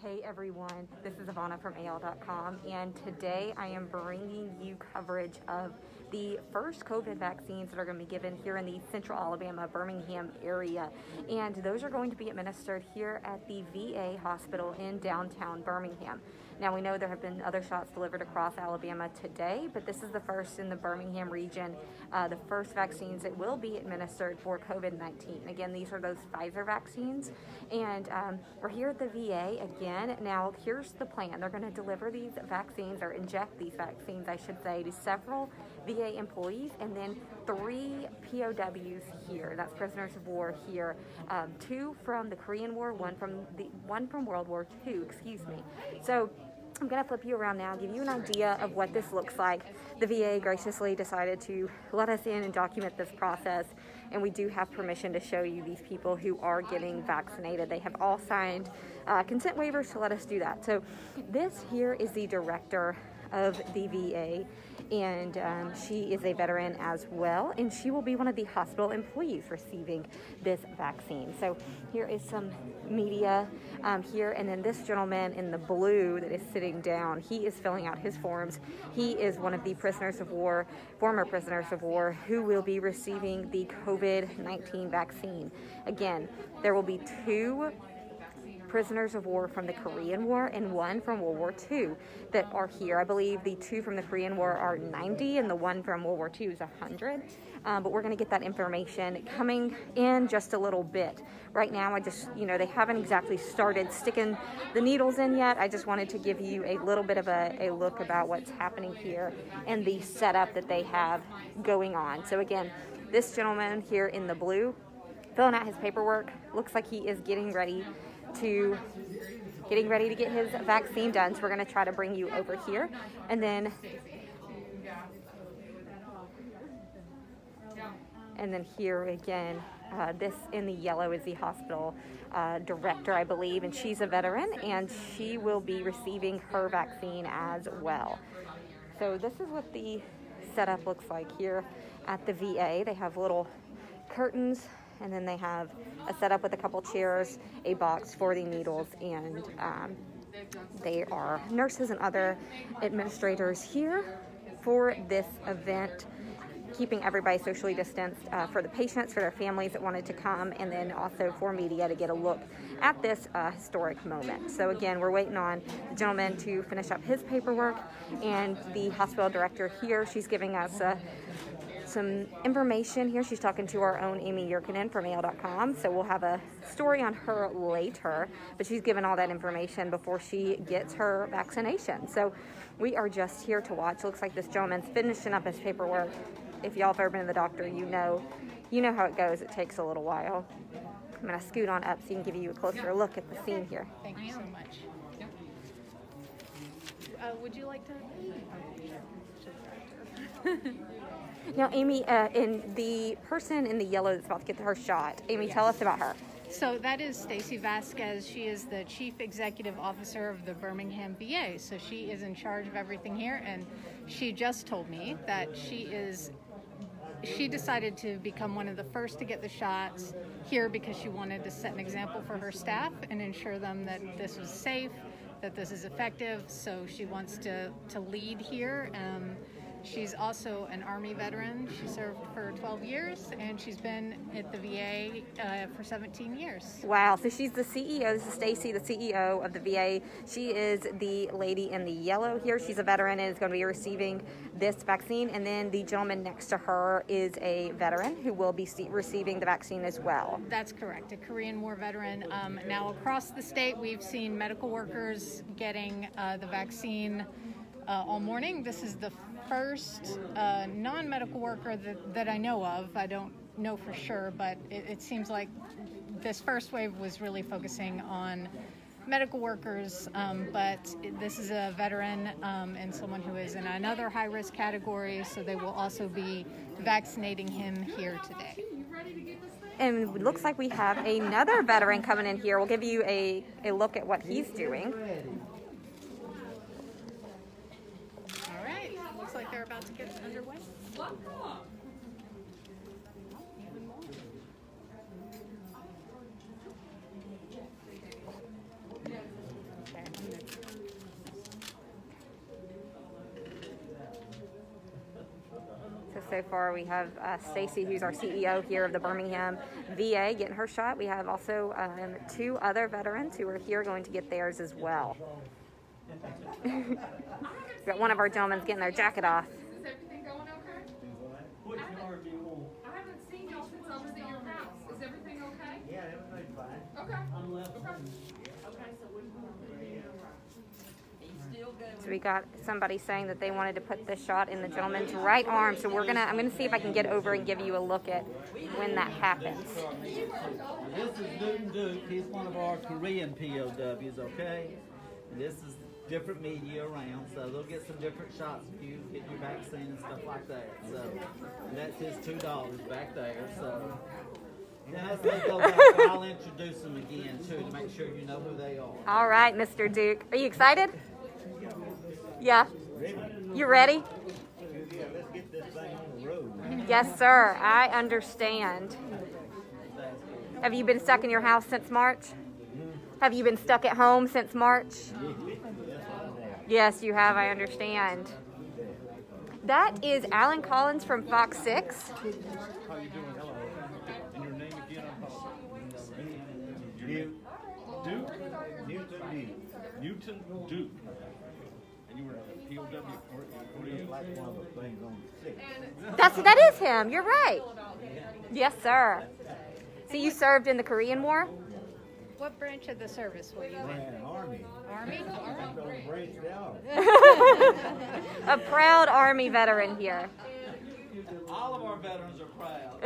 Hey everyone, this is Ivana from AL.com, and today I am bringing you coverage of the first COVID vaccines that are going to be given here in the central Alabama, Birmingham area. And those are going to be administered here at the VA hospital in downtown Birmingham. Now, we know there have been other shots delivered across Alabama today, but this is the first in the Birmingham region, uh, the first vaccines that will be administered for COVID 19. Again, these are those Pfizer vaccines, and um, we're here at the VA again. Now, here's the plan they're going to deliver these vaccines or inject these vaccines, I should say, to several VA employees and then three POWs here. That's prisoners of war here. Um, two from the Korean War, one from the one from World War II. Excuse me. So I'm going to flip you around now, give you an idea of what this looks like. The VA graciously decided to let us in and document this process, and we do have permission to show you these people who are getting vaccinated. They have all signed uh, consent waivers to let us do that. So this here is the director of the VA and um, she is a veteran as well, and she will be one of the hospital employees receiving this vaccine. So here is some media um, here, and then this gentleman in the blue that is sitting down, he is filling out his forms. He is one of the prisoners of war, former prisoners of war, who will be receiving the COVID 19 vaccine. Again, there will be two prisoners of war from the Korean War and one from World War II that are here. I believe the two from the Korean War are 90 and the one from World War II is 100. Um, but we're going to get that information coming in just a little bit. Right now, I just, you know, they haven't exactly started sticking the needles in yet. I just wanted to give you a little bit of a, a look about what's happening here and the setup that they have going on. So, again, this gentleman here in the blue filling out his paperwork looks like he is getting ready to getting ready to get his vaccine done. So we're going to try to bring you over here. And then and then here again, uh, this in the yellow is the hospital uh, director, I believe, and she's a veteran and she will be receiving her vaccine as well. So this is what the setup looks like here at the VA. They have little curtains and then they have a setup with a couple chairs, a box for the needles, and um, they are nurses and other administrators here for this event keeping everybody socially distanced uh, for the patients, for their families that wanted to come, and then also for media to get a look at this uh, historic moment. So again, we're waiting on the gentleman to finish up his paperwork, and the hospital director here, she's giving us a some information here. She's talking to our own Amy Yurkanin from AL.com, so we'll have a story on her later, but she's given all that information before she gets her vaccination. So we are just here to watch. Looks like this gentleman's finishing up his paperwork. If y'all have ever been to the doctor, you know, you know how it goes. It takes a little while. I'm gonna scoot on up so you can give you a closer look at the scene here. Thank you so much. Uh, would you like to? Now, Amy, uh, in the person in the yellow that's about to get her shot, Amy, yes. tell us about her. So that is Stacy Vasquez. She is the chief executive officer of the Birmingham VA. So she is in charge of everything here, and she just told me that she is. She decided to become one of the first to get the shots here because she wanted to set an example for her staff and ensure them that this was safe, that this is effective. So she wants to to lead here. Um, She's also an Army veteran. She served for 12 years and she's been at the VA uh, for 17 years. Wow. So she's the CEO. This is Stacy, the CEO of the VA. She is the lady in the yellow here. She's a veteran and is going to be receiving this vaccine. And then the gentleman next to her is a veteran who will be receiving the vaccine as well. That's correct. A Korean War veteran. Um, now, across the state, we've seen medical workers getting uh, the vaccine uh, all morning. This is the first uh, non medical worker that, that I know of. I don't know for sure, but it, it seems like this first wave was really focusing on medical workers, um, but this is a veteran um, and someone who is in another high risk category, so they will also be vaccinating him here today. And it looks like we have another veteran coming in here. We'll give you a, a look at what he's doing. they're about to get underway. Welcome. so far. We have uh, Stacy, who's our CEO here of the Birmingham VA, getting her shot. We have also um, two other veterans who are here going to get theirs as well. got one of our gentlemen getting their jacket off. Is everything going okay? I haven't seen y'all since I was at your house. Is everything okay? Yeah, everything's fine. Okay. Okay. So we got somebody saying that they wanted to put this shot in the gentleman's right arm. So we're gonna, I'm gonna see if I can get over and give you a look at when that happens. This is Newton Duke. He's one of our Korean POWs, okay? This is different media around, so they'll get some different shots of you, get your vaccine and stuff like that. So and that's his two dollars back there. So go back, I'll introduce them again too to make sure you know who they are. All right, Mr. Duke. Are you excited? Yeah. You ready? Yes, sir. I understand. Have you been stuck in your house since March? Have you been stuck at home since March? Yes, you have. I understand. That is Alan Collins from Fox 6. How you doing? Hello. And your name again? I'm Duke. Duke? Newton Duke. Newton Duke. And you were a POW? Like one of the things on six. That's that is him. You're right. Yes, sir. So you served in the Korean War? What branch of the service were you in? Army. Army? I'm gonna break it out. A proud Army veteran here. All of our veterans are proud.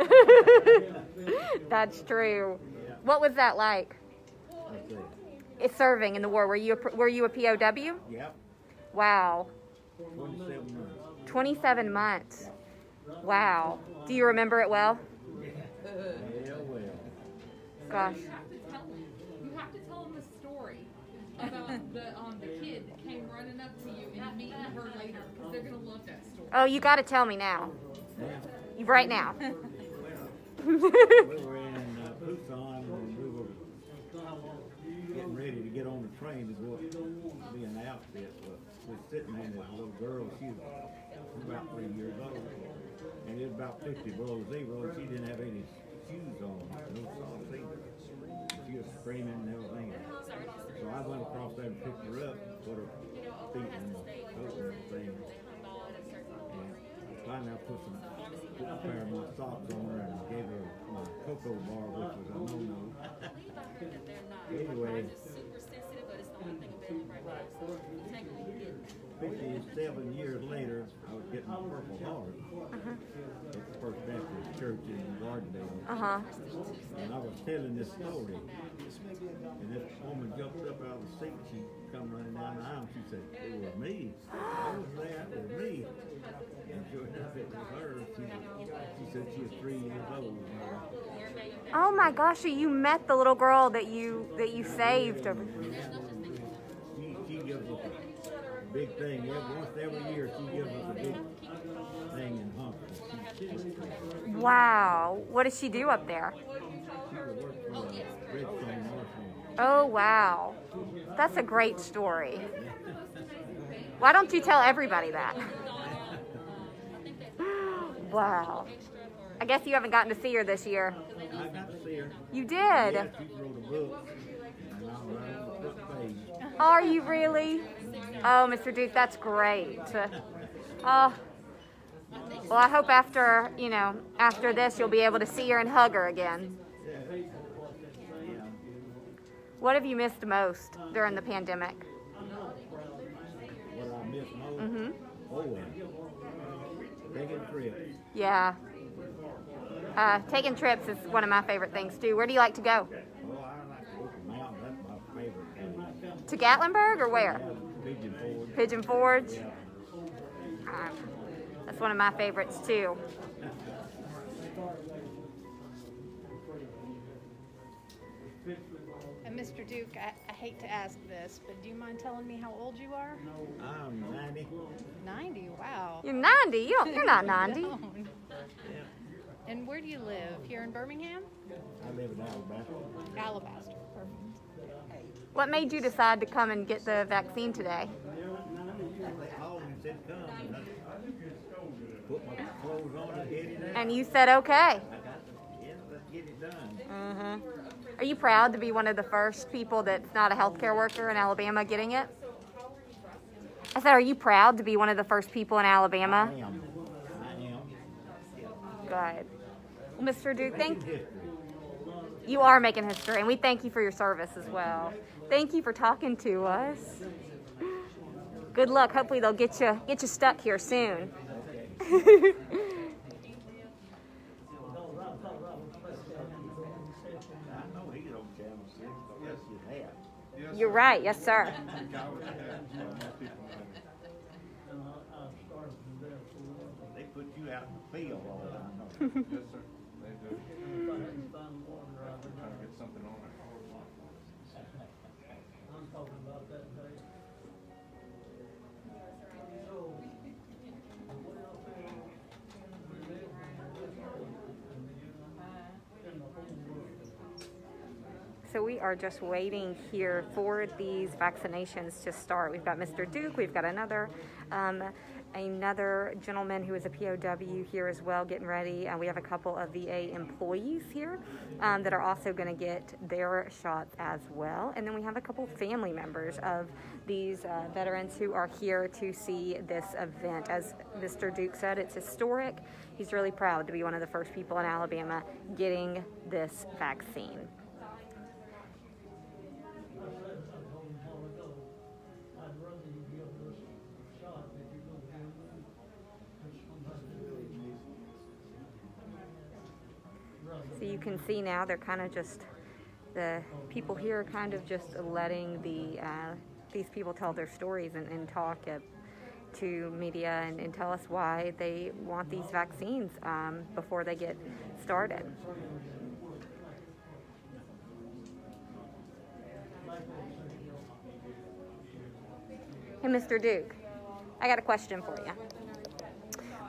That's true. What was that like? Let's. It's serving in the war. Were you a, were you a POW? Yep, Wow. twenty-seven months. 27 months. Wow. Do you remember it well? Yeah, well. Gosh. You have to tell them. You have to tell them the story about the um the kid that came running up to you and meeting her later because they're gonna love that story. Oh, you got to tell me now. Right now. We were in uh, Busan and we were getting ready to get on the train to go up, be an outfit. But we was sitting there and this little girl, she was about three years old. And it was about 50 below zero and she didn't have any shoes on, no socks either. She was screaming and everything. So I went across there and picked her up, put her feet in the and everything. And finally I put some, put a pair of my socks on her and gave her my cocoa bar, which was a no-no. Anyway, fifty-seven years later, I was getting a purple heart at the First Baptist Church in Gardendale. Uh huh. And I was telling this story. And this woman jumped up out of the seat. She come running down the aisle. She said, It was me. I was there. It was me. And sure enough, it was her. She, she said she was three years old. Oh my gosh, so you met the little girl that you that you saved. She, she gives us a big thing. Every, once every year, she gives us a big thing in Huntsville. She, she, Wow. What does she do up there? uh. Oh wow. That's a great story. Why don't you tell everybody that? Wow. I guess you haven't gotten to see her this year. I got to see her. You did. Are you really? Oh, Mr. Duke, that's great. Oh, well, I hope after, you know, after this, you'll be able to see her and hug her again. What have you missed most during the pandemic? What I miss most? hmm Oh. Taking trips. Yeah. Uh, taking trips is one of my favorite things too. Where do you like to go? I like to go to mountains. That's my favorite place. To Gatlinburg or where? Pigeon Forge. Pigeon Forge. Yeah. Uh, that's one of my favorites too. And Mr. Duke, I, I hate to ask this, but do you mind telling me how old you are? I'm 90. 90, wow. You're 90. You don't, you're not 90. No. And where do you live? Here in Birmingham? I live in Alabama. Alabaster. Perfect. What made you decide to come and get the vaccine today? They called me and said, come. And I- put my clothes on and headed out. And you said okay. I got, yeah, let's get it done. hmm Are you proud to be one of the first people that's not a healthcare worker in Alabama getting it? I said, are you proud to be one of the first people in I Alabama? am. I am. Good. Well, Mr. Duke, thank you. you are making history, and we thank you for your service as well. Thank you for talking to us. Good luck. Hopefully, they'll get you get you stuck here soon. You're right. Yes, sir. They put you out in the field all the time. Yes, sir. They do. Trying to get something on there. So we are just waiting here for these vaccinations to start. We've got Mr. Duke. We've got another um, another gentleman who is a POW here as well, getting ready. And we have a couple of VA employees here um, that are also going to get their shots as well. And then we have a couple family members of these uh, veterans who are here to see this event. As Mr. Duke said, it's historic. He's really proud to be one of the first people in Alabama getting this vaccine. So you can see now they're kind of just the people here are kind of just letting the uh, these people tell their stories and, and talk to media and, and tell us why they want these vaccines um, before they get started. Hey, Mr. Duke, I got a question for you.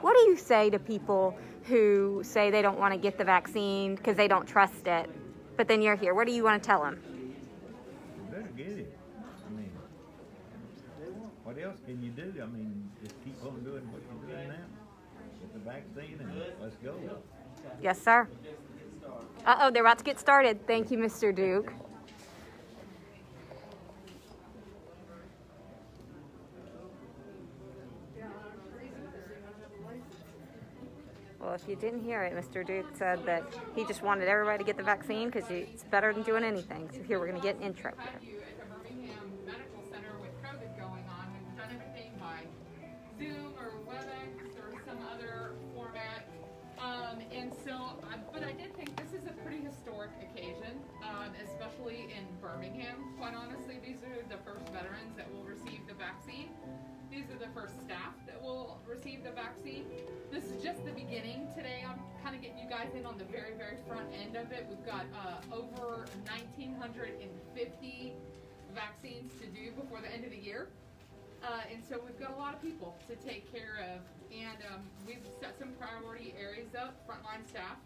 What do you say to people who say they don't want to get the vaccine because they don't trust it, but then you're here? What do you want to tell them? You better get it. I mean, what else can you do? I mean, just keep on doing what you're doing now. Get the vaccine and let's go. Yes, sir. Uh oh, they're about to get started. Thank you, Mr. Duke. Well, if you didn't hear it, Mr. Duke said that he just wanted everybody to get the vaccine because it's better than doing anything. So here we're going to get an intro here. Had you at the Birmingham Medical Center with COVID going on. We've done everything by Zoom or WebEx or some other format. Um, and so, but I did think this is a pretty historic occasion, um, especially in Birmingham. Quite honestly, these are the first veterans that will receive the vaccine. These are the first staff that will receive the vaccine. This is just the beginning. Today, I'm kind of getting you guys in on the very, very front end of it. We've got uh, over 1,950 vaccines to do before the end of the year. Uh, and so we've got a lot of people to take care of. And um, we've set some priority areas up. Frontline staff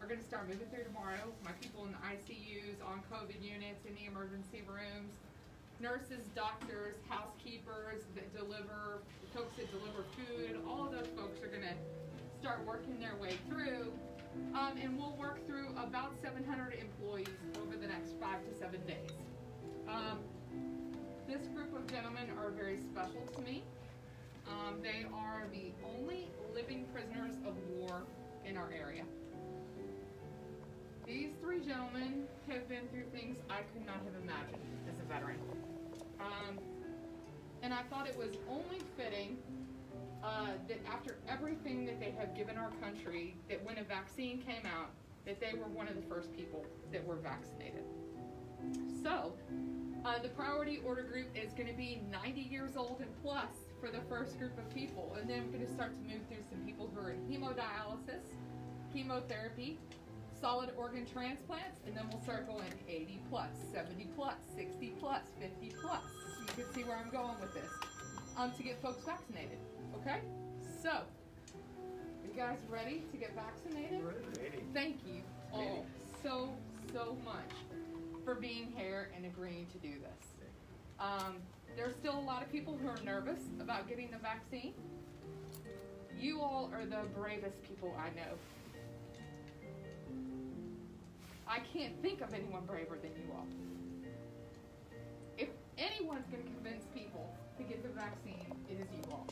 are going to start moving through tomorrow. My people in the ICUs, on COVID units, in the emergency rooms, nurses, doctors, housekeepers that deliver, folks that deliver food, all of those folks are going to start working their way through. Um, and we'll work through about 700 employees over the next five to seven days. Um, this group of gentlemen are very special to me. Um, they are the only living prisoners of war in our area. These three gentlemen have been through things I could not have imagined as a veteran. Um, and I thought it was only fitting uh, that after everything that they have given our country, that when a vaccine came out, that they were one of the first people that were vaccinated. So, uh, the priority order group is going to be 90 years old and plus for the first group of people, and then we're going to start to move through some people who are in hemodialysis, chemotherapy, solid organ transplants, and then we'll start going 80 plus, 70 plus, 60 plus, 50 plus. You can see where I'm going with this. Um, to get folks vaccinated. Okay? So, you guys ready to get vaccinated? Ready. Thank you all so, so much for being here and agreeing to do this. Um, there's still a lot of people who are nervous about getting the vaccine. You all are the bravest people I know. I can't think of anyone braver than you all. If anyone's going to convince people to get the vaccine, it is you all.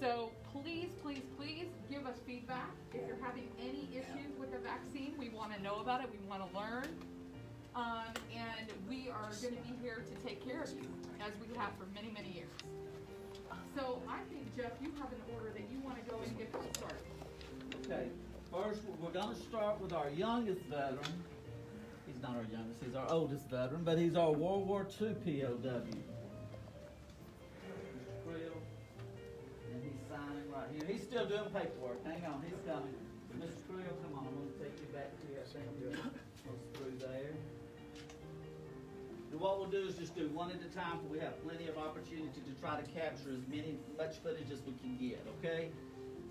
So please, please, please give us feedback. If you're having any issues with the vaccine, we want to know about it. We want to learn. Um, and we are going to be here to take care of you, as we have for many, many years. So I think, Jeff, you have an order that you want to go and get started. Okay, first, we're gonna start with our youngest veteran. He's not our youngest, he's our oldest veteran, but he's our World War II POW. Mr. Creel, and he's signing right here. He's still doing paperwork, hang on, he's coming. Mr. Creel, come on, I'm gonna take you back here, I think you're close through there. And what we'll do is just do one at a time, for we have plenty of opportunity to try to capture as many, much footage as we can get, okay?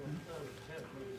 Mm-hmm.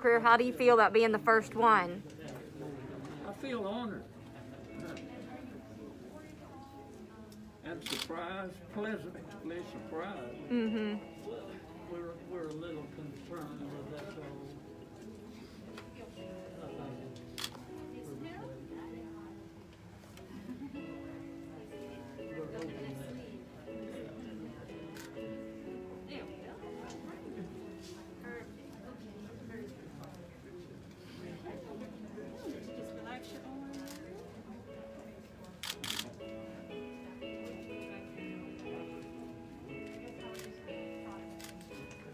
Mr. Creel, how do you feel about being the first one? I feel honored. And surprised, pleasantly surprised. Mm-hmm. We're, we're a little concerned with that all.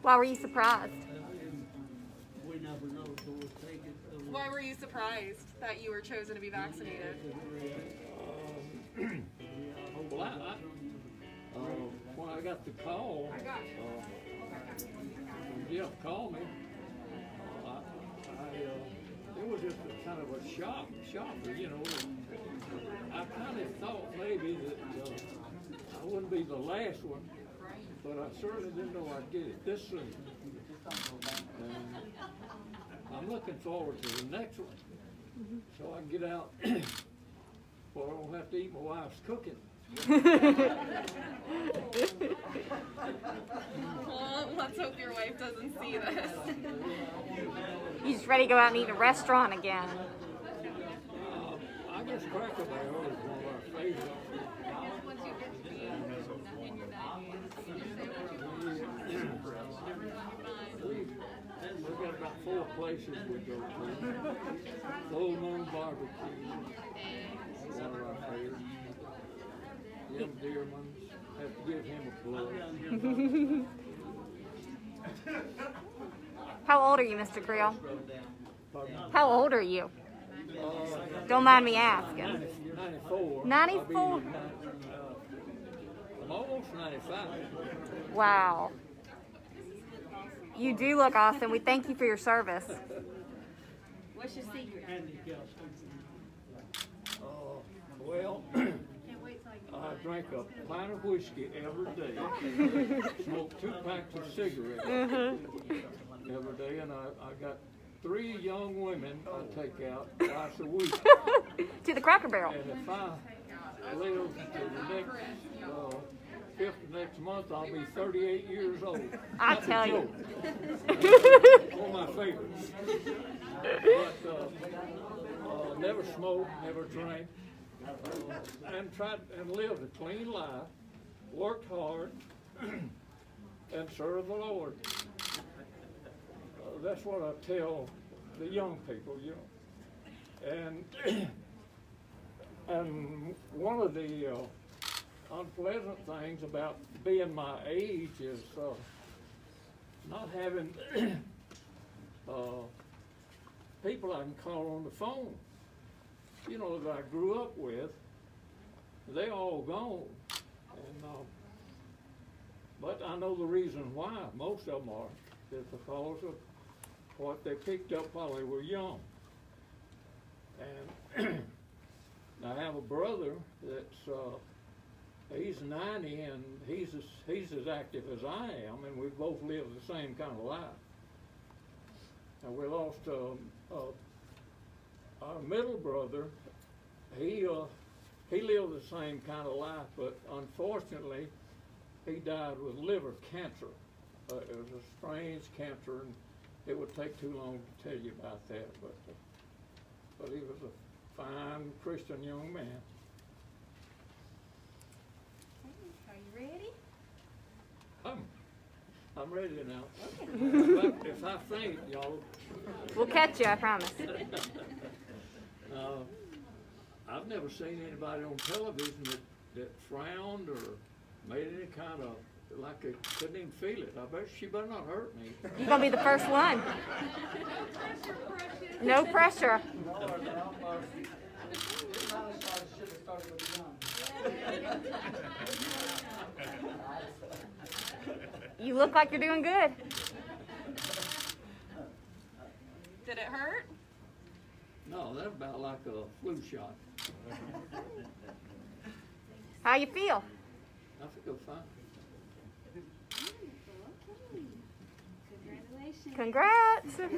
Why were you surprised? we never know till we take it. till we- Why were you surprised that you were chosen to be vaccinated? Well, I, I, uh, when I got the call, I got uh, Jeff called me. Uh, I, I, uh, it was just a kind of a shock, shocker, you know. I kind of thought maybe that, uh, I wouldn't be the last one, but I certainly didn't know I'd get it this soon. And I'm looking forward to the next one, so I can get out, where I don't have to eat my wife's cooking. Well, let's hope your wife doesn't see this. You just ready to go out and eat in a restaurant again? Uh, I guess Cracker Barrel is one of our favorites. Once you get to be in your We've, we've got about four places we go to. Full Moon Barbecue, one of our favorites. Jim Dearman's, have to give him a plug. How old are you, Mr. Creel? Pardon? How old are you? Uh, Don't mind me asking. 94. 94? I'll uh, I'm almost 95. Wow. You do look awesome. We thank you for your service. What's your secret? Uh, well, I drink a pint of whiskey every day. Smoke two packs of cigarettes every day, and I, I got three young women I take out twice a week. to the Cracker Barrel. And if I live to the next, uh, fifth next month, I'll be thirty-eight years old. I Not tell you. One my favorites. But, uh, uh, never smoked, never drank, uh, and tried, and lived a clean life, worked hard, and served the Lord. Uh, that's what I tell the young people, you know. And and one of the uh, unpleasant things about being my age is uh, not having uh, people I can call on the phone. You know that I grew up with. They all gone, and uh, but I know the reason why. Most of them are is because of what they picked up while they were young. And I have a brother that's uh, he's 90 and he's as, he's as active as I am, and we both live the same kind of life. Now we lost um, uh, our middle brother. He uh, he lived the same kind of life, but unfortunately, he died with liver cancer. Uh, it was a strange cancer, and it would take too long to tell you about that. But but he was a fine Christian young man. Are you ready? I'm I'm ready now. if, I, if I faint, y'all. We'll catch you, I promise. Uh, I've never seen anybody on television that, that frowned or made any kind of like they couldn't even feel it. I bet she better not hurt me. You're gonna be the first one. No pressure. No pressure. You look like you're doing good. Did it hurt? No, that's about like a flu shot. How you feel? I feel fine. Congratulations. Congrats. Okay,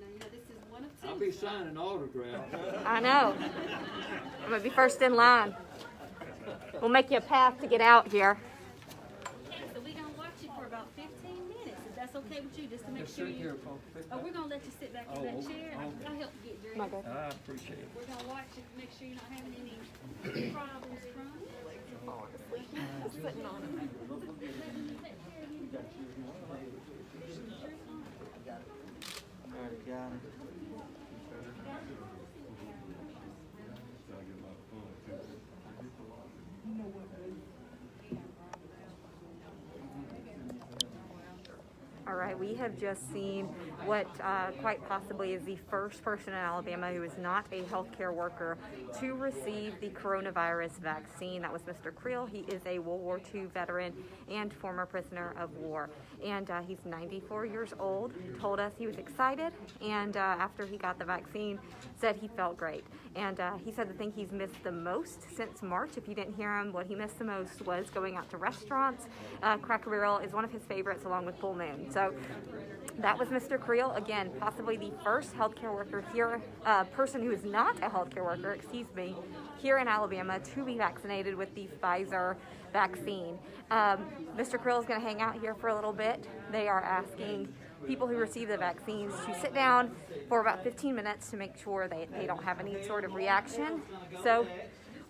now you know this is one of two. I'll be signing autographs. I know. I'm gonna be first in line. We'll make you a path to get out here. Okay, so we're gonna watch you for about 15 minutes, if that's okay with you, just to make sure you. Oh, we're gonna let you sit back in oh, that chair, and I'll- I'll help you get dressed. My God. I appreciate it. We're gonna watch you, make sure you're not having any problems oh, from it. Sitting on it. All right, we have just seen what uh, quite possibly is the first person in Alabama who is not a healthcare worker to receive the coronavirus vaccine. That was Mr. Creel. He is a World War II veteran and former prisoner of war. And uh, he's 94 years old, told us he was excited, and uh, after he got the vaccine, said he felt great. And uh, he said the thing he's missed the most since March, if you didn't hear him, what he missed the most was going out to restaurants. Uh, Cracker Barrel is one of his favorites, along with Full Moon. So that was Mr. Creel, again, possibly the first healthcare worker here, uh, person who is not a healthcare worker, excuse me, here in Alabama to be vaccinated with the Pfizer vaccine. Um, Mr. Creel is going to hang out here for a little bit. They are asking people who receive the vaccines to sit down for about 15 minutes to make sure they, they don't have any sort of reaction. So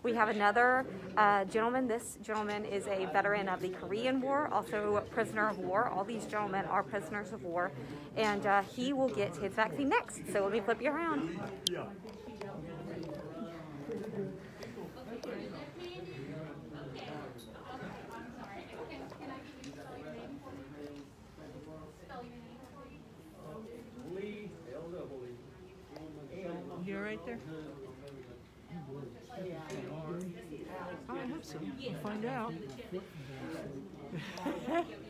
we have another uh, gentleman. This gentleman is a veteran of the Korean War, also a prisoner of war. All these gentlemen are prisoners of war, and uh, he will get his vaccine next. So let me flip you around. Yeah. You're right there? I hope so. We'll find out.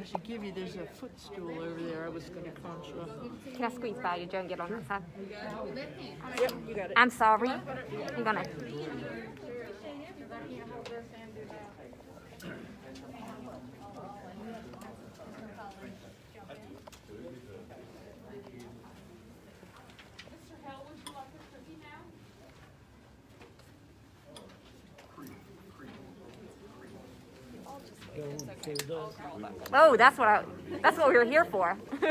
I should give you, there's a footstool over there I was gonna contra. Can I squeeze by you, Joe, and get on that side? Yep, you got it. I'm sorry. I'm gonna. Mr. Hell, would you like a cookie now? Oh, that's what I. That's what we were here for.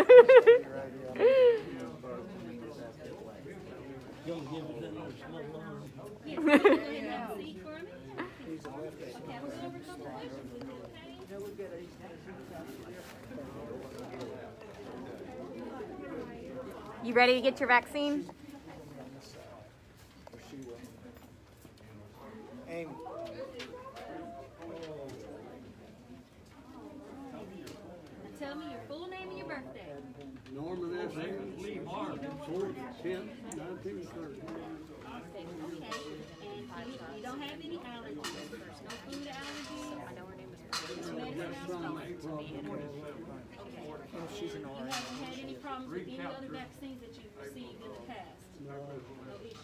You, ready to get your vaccine? Tell me your full name and your birthday. Norman Lee. Okay, don't have any allergies, no food allergies? I know her name is. Medicine allergies? Okay. You haven't had any problems with any other vaccines that you've received in the past? No,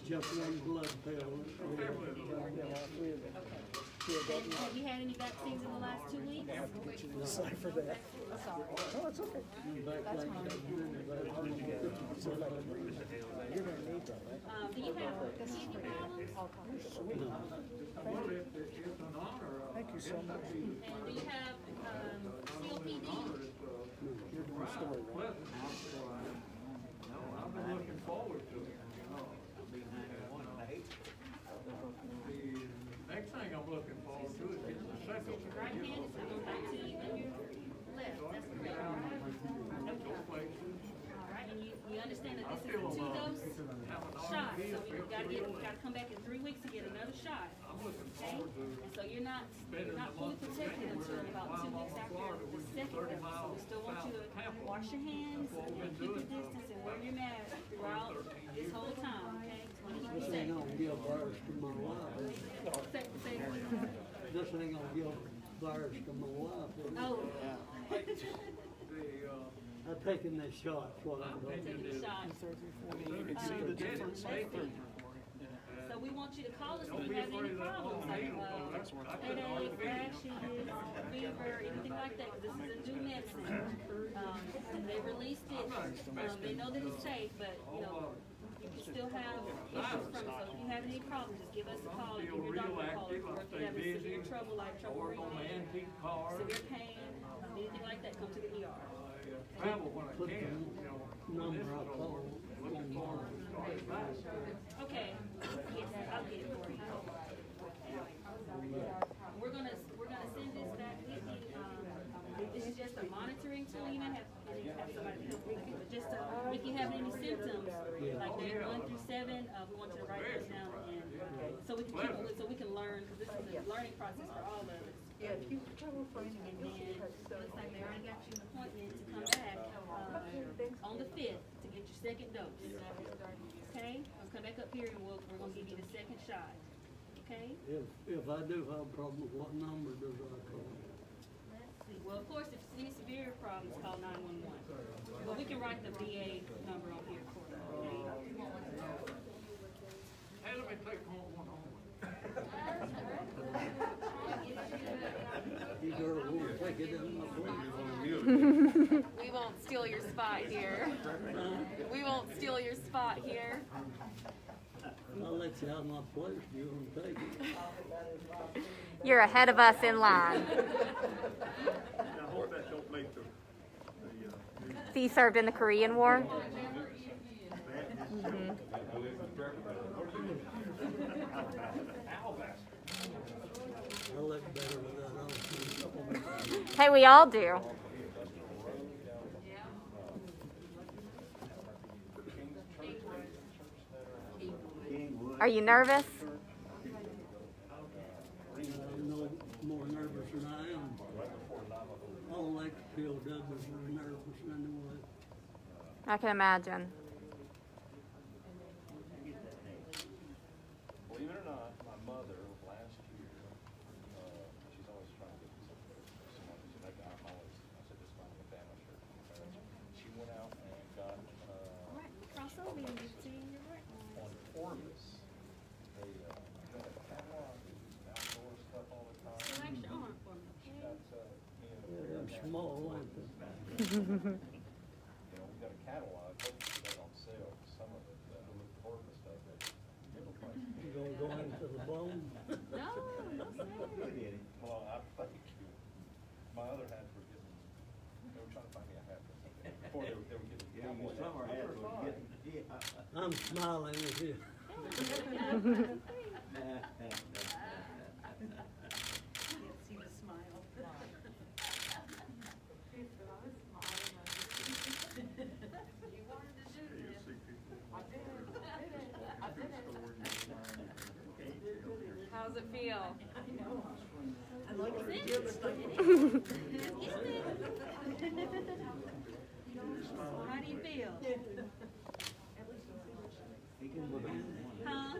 just one blood pill. Have you had any vaccines in the last two weeks? Decipher that. Oh, it's okay. You're gonna need that, right? Um, do you have kidney problems? Thank you so much. And do you have, um, COPD? You're doing story, right? I've been looking forward to it. The next thing I'm looking to to. All you, understand that this is a two uh, dose having all shot, so you get, gotta come back in three weeks to get another shot. Okay? So you're not, not fully protected until about two weeks after the second dose. So we still want you to wash your hands and keep your distance and wear your mask throughout this whole time, okay? To. Say, say, This ain't gonna give virus to my wife. oh. I've taken this shot, what I'm Taking the shot. You can see the difference. So we want you to call us if you have any problems, like, uh, headache, rashes, fever, anything like that, 'cause this is a new medicine. Um, and they released it, um, they know that it's safe, but, you know, you still have issues from it, so if you have any problems, just give us a call, and give your doctor a call, or if you have any severe trouble, like trouble work on my breathing, severe pain, anything like that, come to the ER. Travel when I can, you know. Number I call. Looking forward to starting back. Okay, yes, I'll get it for you. We're gonna, we're gonna send this back with you, um, this is just a monitoring tool, you might have, to have somebody help with you, but just, uh, if you have any symptoms, like they're one through seven, uh, we want you to write those down and, so we can keep, so we can learn, cause this is a learning process for all of us. Yeah, if you travel for any And then, looks like they already got you an appointment to come back, um, on the fifth to get your second dose. Okay, we'll come back up here and we'll, we're gonna give you the second shot, okay? If, if I do have a problem, what number does I call? Let's see, well, of course, if it's any severe problems, call nine-one-one. But we can write the VA number on here for you, okay? Hey, let me take one, one home. You girl won't take it in my place. we won't steal your spot here. We won't steal your spot here. I'll let you out of my place you want to take it. You're ahead of us in line. You served in the Korean War? That on. Hey, we all do. Are you nervous? I'm no more nervous than I am. All like the POWs are nervous anyway. I can imagine. Believe it or not, my mother last year, uh, she's always trying to get someone, she's like, I'm always, I said, this might be a family shirt. Uh, She went out and got, uh, Cross over and you see your right on Orvis, they, uh, got a catalog, of outdoor stuff all the time. Relax your arm for me, She okay? got, uh, you know. Yeah, they're small, aren't they? You know, we got a catalog, hopefully she got it on sale, some of it, uh, Orvis stuff, that, it looked like. You gonna go into the bone? No, no, sir. Well, I thank you. My other hats were getting, they were trying to find me a hat or something, before they were, they were getting. Yeah, well, some are hats are getting, yeah, I- I'm smiling with you. See the smile. How's it feel? How do you feel? Huh?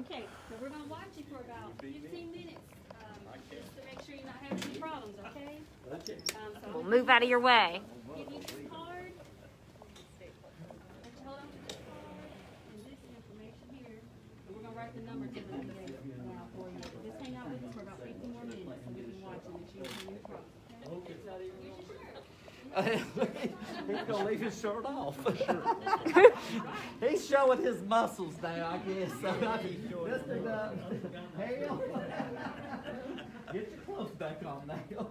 Okay, so we're gonna watch you for about fifteen minutes, um, just to make sure you're not having any problems, okay? Okay. Um, so We'll move out of your way. give you this card. Let you hold on to this card and this information here, and we're gonna write the number to the VA now for you. Just hang out with us for about fifteen more minutes, so we can watch and make sure you're having any problems, okay? He's gonna leave his shirt off. He's showing his muscles now, I guess. So I mean, Mr. Dunn, Get your clothes back on now.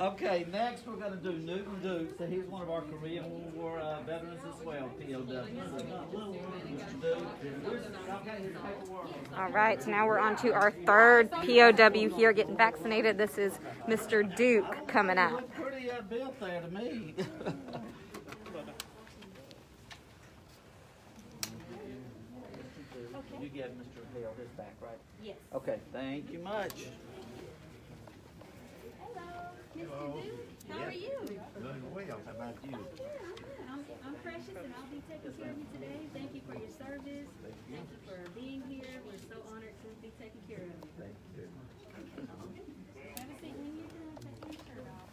Okay, next we're gonna do Newton Duke. So he's one of our Korean War uh, veterans as well, POW. Mr. Duke. Okay, his paperwork. All right, so now we're on to our third POW here getting vaccinated. This is Mr. Duke coming You out. look uh, built there to me. You get Mr. Hale his back, right? Yes. Okay, thank you much. Hello, Mr. Duke, how are you? Doing well, how about you? I'm, I'm Precious and I'll be taking care of you today. Thank you for your service. Thank you for being here. We're so honored to be taking care of you. Thank you. Have a seat when you're done taking your shirt off.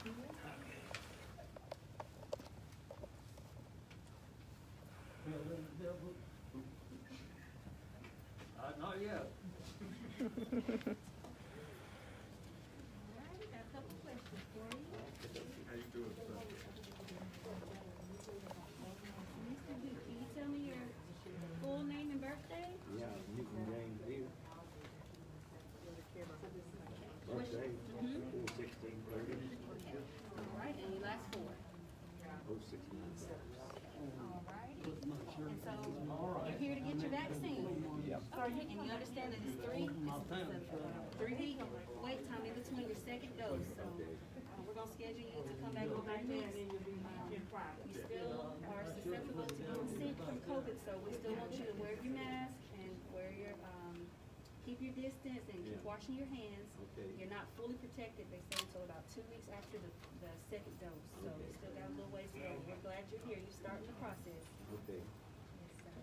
Uh, not yet. Alright, got a couple questions for you. How you doing, sir? Mr. Duke, can you tell me your full name and birthday? Yeah, Newton James here. Birthday, Mhm. four sixteen thirty, Alright, and your last four. oh six nine seven. Alrighty. And so, you're here to get your vaccine. Yep. And you understand that it's three, it's three week wait time in between your second dose, so, uh, we're gonna schedule you to come back on our next. Um, You still are susceptible to getting sick from COVID, so we still want you to wear your mask and wear your, um, keep your distance and keep washing your hands. Okay. You're not fully protected, they say, until about two weeks after the, the second dose, so you still got a little ways to go. We're glad you're here, you're starting the process. Okay,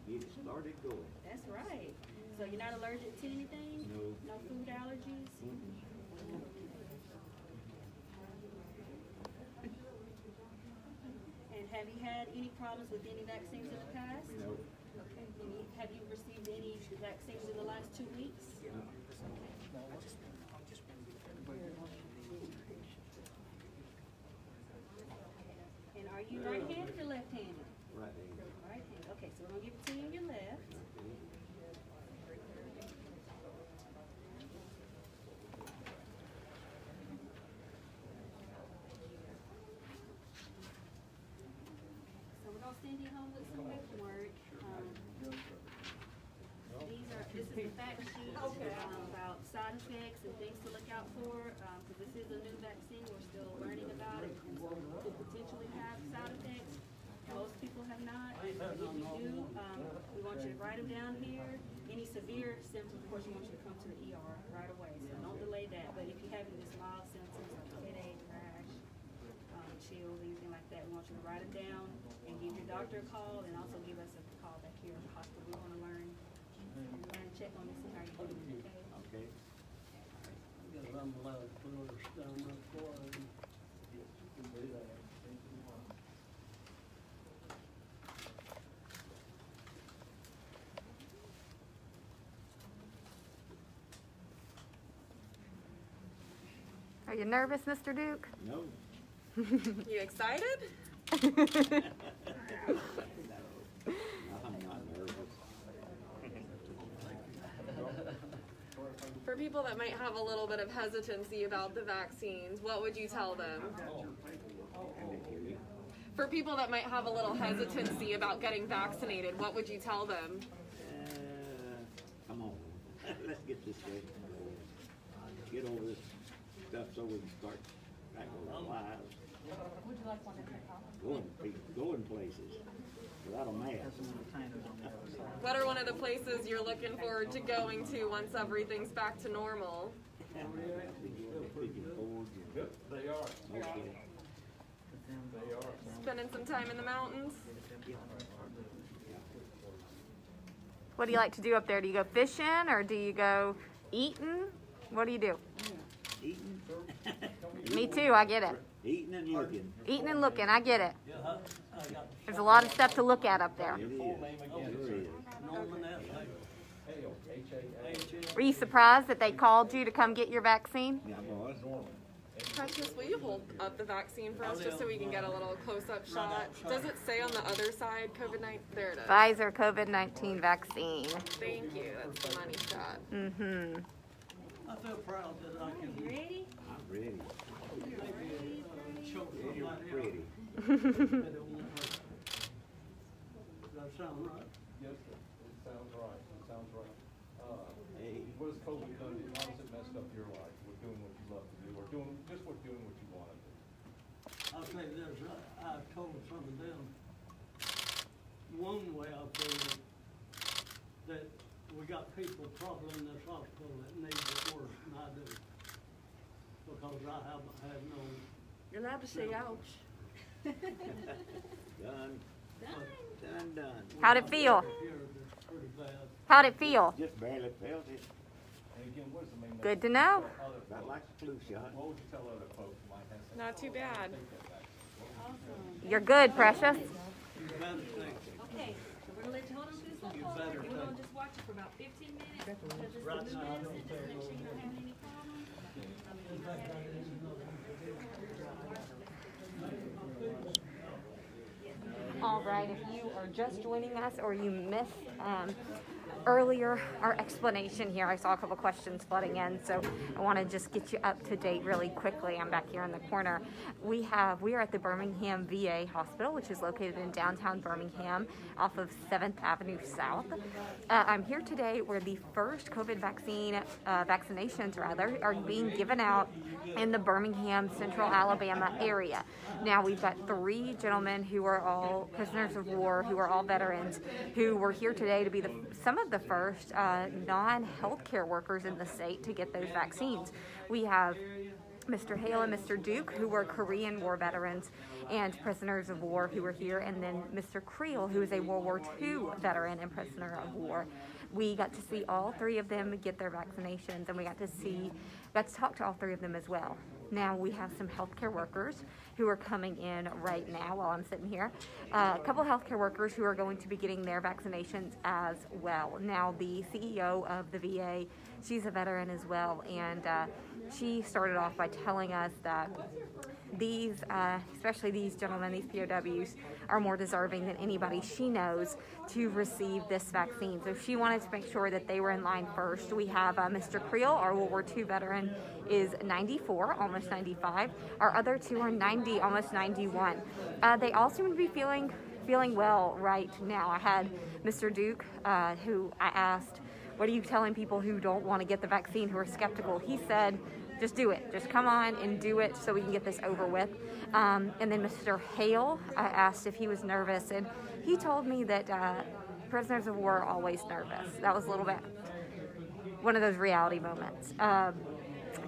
get it started going. That's right. So you're not allergic to anything? No. No food allergies? Mm -hmm. And have you had any problems with any vaccines in the past? No. Okay. Have you received any vaccines in the last two weeks? And are you right-handed or left-handed? Right-handed. Right-handed. Okay, so we're going to give it to you home with some paperwork. Um, These are, this is the fact sheet, um, about side effects and things to look out for, um, cause this is a new vaccine, we're still learning about it, it could potentially have side effects. Most people have not, if you do, um, we want you to write them down here. Any severe symptoms, of course, we want you to come to the ER right away, so don't delay that, but if you have any mild symptoms like headache, rash, um, chills, anything like that, we want you to write them down doctor a call and also give us a call back here at the hospital. We wanna learn, learn, check on this and how you're doing, okay? Okay. Because I'm allowed to put her down there for her. Are you nervous, Mr. Duke? No. You excited? I'm not nervous. For people that might have a little bit of hesitancy about the vaccines, what would you tell them? For people that might have a little hesitancy about getting vaccinated, what would you tell them? Uh, come on, let's get this straight. Get over this stuff so we can start back on our lives. Would you like one to take off? Going, going places without a mask. What are one of the places you're looking forward to going to once everything's back to normal? Pigeon They are, Okay. they are. Spending some time in the mountains? What do you like to do up there? Do you go fishing or do you go eating? What do you do? Eating, Me too, I get it. Eating and looking. Eating and looking, I get it. There's a lot of stuff to look at up there. It is, sure is. Norman F. Hale, H-A-L. Were you surprised that they called you to come get your vaccine? Yeah, boys. Precious, will you hold up the vaccine for us just so we can get a little close-up shot? Does it say on the other side COVID-19? There it is. Pfizer COVID-19 vaccine. Thank you. That's the money shot. Mm-hmm. I feel proud that I can You ready? I'm ready. choke Ready, ready. that it won't hurt. Does that sound right? Yes, sir. It sounds right. It sounds right. Uh, Hey. what has COVID done? to you? How has it messed up your life? With doing what you love to do, or doing, just what doing what you want to do? I'll tell you this, I, I've told some of them, one way I feel it, that we got people probably in this hospital that need it worse than I do. Because I haven't had no, You're allowed to say ouch. Done, done, done. How'd it feel? here that's pretty bad. How'd it feel? Just barely felt it. And again, what is the main? Good to know. Not like the flu shot. What would you tell other folks who might have? some- Not too bad. Awesome. You're good, Precious. You better take it. Okay, so we're gonna let you hold on to this little card, and we're gonna just watch it for about fifteen minutes, because it's the new now, I don't medicine, just make sure you don't have any problems. I mean, you don't have any All right, if you are just joining us or you missed um, earlier our explanation here, I saw a couple questions flooding in, so I want to just get you up to date really quickly. I'm back here in the corner. We have we are at the Birmingham VA Hospital, which is located in downtown Birmingham, off of Seventh Avenue South. Uh, I'm here today where the first COVID vaccine uh, vaccinations rather are being given out in the Birmingham, Central Alabama area. Now we've got three gentlemen who are all prisoners of war, who are all veterans, who were here today to be the some of the first uh, non-healthcare workers in the state to get those vaccines. We have Mr. Hale and Mr. Duke, who were Korean War veterans and prisoners of war who were here, and then Mr. Creel, who is a World War II veteran and prisoner of war. We got to see all three of them get their vaccinations, and we got to see, got to talk to all three of them as well. Now we have some healthcare workers who are coming in right now while I'm sitting here. Uh, a couple healthcare workers who are going to be getting their vaccinations as well. Now the CEO of the VA, she's a veteran as well, and uh, she started off by telling us that these, uh, especially these gentlemen, these POWs, are more deserving than anybody she knows to receive this vaccine. So she wanted to make sure that they were in line first. We have uh, Mr. Creel, our World War II veteran, is 94, almost 95. Our other two are 90, almost 91. Uh, they all seem to be feeling feeling well right now. I had Mr. Duke, uh, who I asked, What are you telling people who don't want to get the vaccine, who are skeptical? He said, just do it. Just come on and do it so we can get this over with. Um, and then Mr. Hale, I asked if he was nervous, and he told me that uh, prisoners of war are always nervous. That was a little bit one of those reality moments. Um,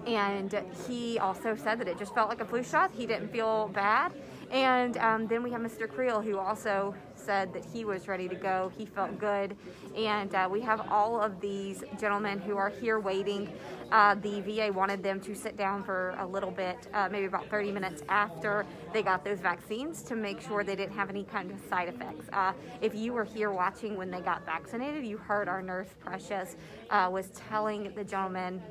and he also said that it just felt like a flu shot. He didn't feel bad. And um, then we have Mr. Creel, who also said that he was ready to go. He felt good. And uh, we have all of these gentlemen who are here waiting. Uh, the VA wanted them to sit down for a little bit, uh, maybe about 30 minutes after they got those vaccines to make sure they didn't have any kind of side effects. Uh, if you were here watching when they got vaccinated, you heard our nurse, Precious, uh, was telling the gentleman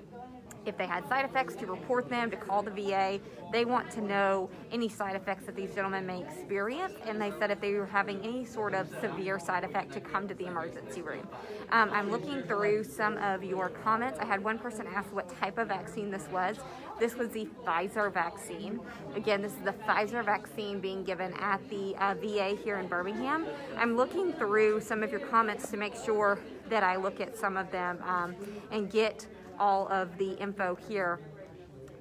if they had side effects to report them, to call the VA. They want to know any side effects that these gentlemen may experience, and they said if they were having any sort of severe side effect to come to the emergency room. Um, I'm looking through some of your comments. I had one person ask what type of vaccine this was. This was the Pfizer vaccine. Again, this is the Pfizer vaccine being given at the uh, VA here in Birmingham. I'm looking through some of your comments to make sure that I look at some of them um, and get all of the info here.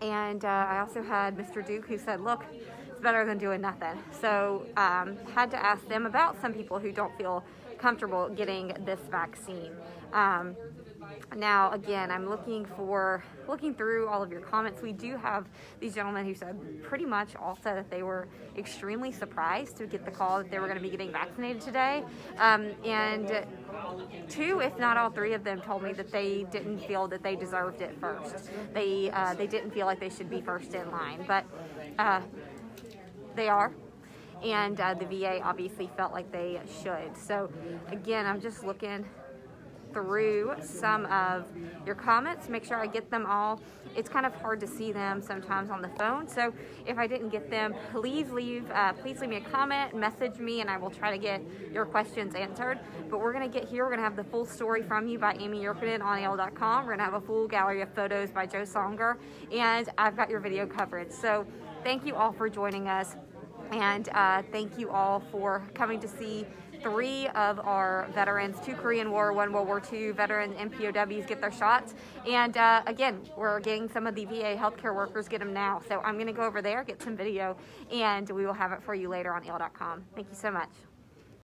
And uh, I also had Mr. Duke who said, look, it's better than doing nothing. So um, had to ask them about some people who don't feel comfortable getting this vaccine. Um, now, again, I'm looking for looking through all of your comments. We do have these gentlemen who said pretty much all said that they were extremely surprised to get the call that they were going to be getting vaccinated today, um, and two, if not all three of them, told me that they didn't feel that they deserved it first. They uh, they didn't feel like they should be first in line, but uh, they are and uh, the VA obviously felt like they should. So again, I'm just looking through some of your comments, make sure I get them all. It's kind of hard to see them sometimes on the phone, so if I didn't get them, please leave uh, please leave me a comment, message me, and I will try to get your questions answered. But we're gonna get here. We're gonna have the full story from you by Amy Yurkanin on AL.com. We're gonna have a full gallery of photos by Joe Songer, and I've got your video coverage. So thank you all for joining us. And uh, thank you all for coming to see three of our veterans, two Korean War, one World War II veteran MPOWs get their shots. And uh, again, we're getting some of the VA healthcare workers get them now. So I'm going to go over there, get some video, and we will have it for you later on AL.com. Thank you so much.